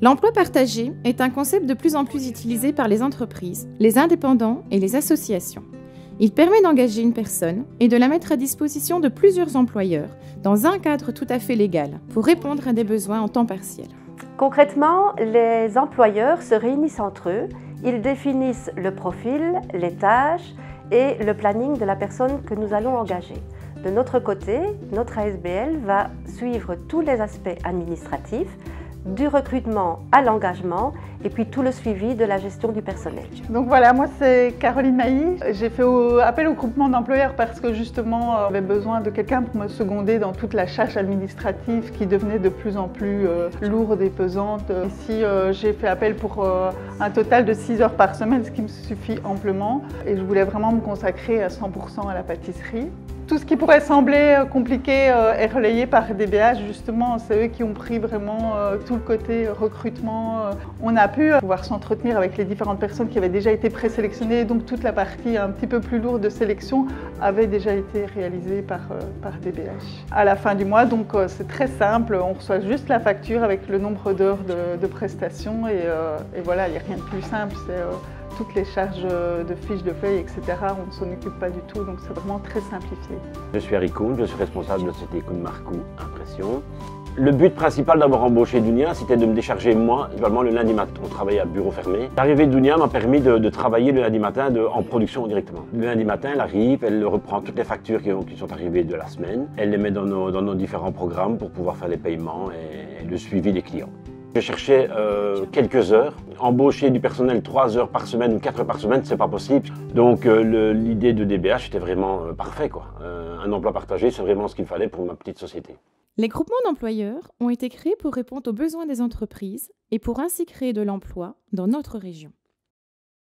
L'emploi partagé est un concept de plus en plus utilisé par les entreprises, les indépendants et les associations. Il permet d'engager une personne et de la mettre à disposition de plusieurs employeurs dans un cadre tout à fait légal pour répondre à des besoins en temps partiel. Concrètement, les employeurs se réunissent entre eux, ils définissent le profil, les tâches et le planning de la personne que nous allons engager. De notre côté, notre ASBL va suivre tous les aspects administratifs, du recrutement à l'engagement et puis tout le suivi de la gestion du personnel. Donc voilà, moi c'est Caroline Mailly. J'ai fait appel au groupement d'employeurs parce que justement euh, j'avais besoin de quelqu'un pour me seconder dans toute la charge administrative qui devenait de plus en plus euh, lourde et pesante. Ici euh, j'ai fait appel pour un total de 6 heures par semaine, ce qui me suffit amplement. Et je voulais vraiment me consacrer à 100% à la pâtisserie. Tout ce qui pourrait sembler compliqué est relayé par DBH justement. C'est eux qui ont pris vraiment tout le côté recrutement. On a pu pouvoir s'entretenir avec les différentes personnes qui avaient déjà été présélectionnées, donc toute la partie un petit peu plus lourde de sélection avait déjà été réalisée par, euh, par DBH. À la fin du mois, donc euh, c'est très simple, on reçoit juste la facture avec le nombre d'heures de, prestations et, euh, voilà, il n'y a rien de plus simple, toutes les charges de fiches de paye, etc. On ne s'en occupe pas du tout, donc c'est vraiment très simplifié. Je suis Harry Kuhn, je suis responsable de la société Kuhn Marcou Impression. Le but principal d'avoir embauché Dunia, c'était de me décharger moi, également le lundi matin. On travaillait à bureau fermé. L'arrivée de Dunia m'a permis de, travailler le lundi matin en production directement. Le lundi matin, elle arrive, elle reprend toutes les factures qui, sont arrivées de la semaine. Elle les met dans nos, différents programmes pour pouvoir faire les paiements et, le suivi des clients. Je cherchais euh, quelques heures. Embaucher du personnel 3 heures par semaine ou 4 heures par semaine, c'est pas possible. Donc euh, l'idée de DBH était vraiment euh, parfait. Quoi. un emploi partagé, c'est vraiment ce qu'il fallait pour ma petite société. Les groupements d'employeurs ont été créés pour répondre aux besoins des entreprises et pour ainsi créer de l'emploi dans notre région.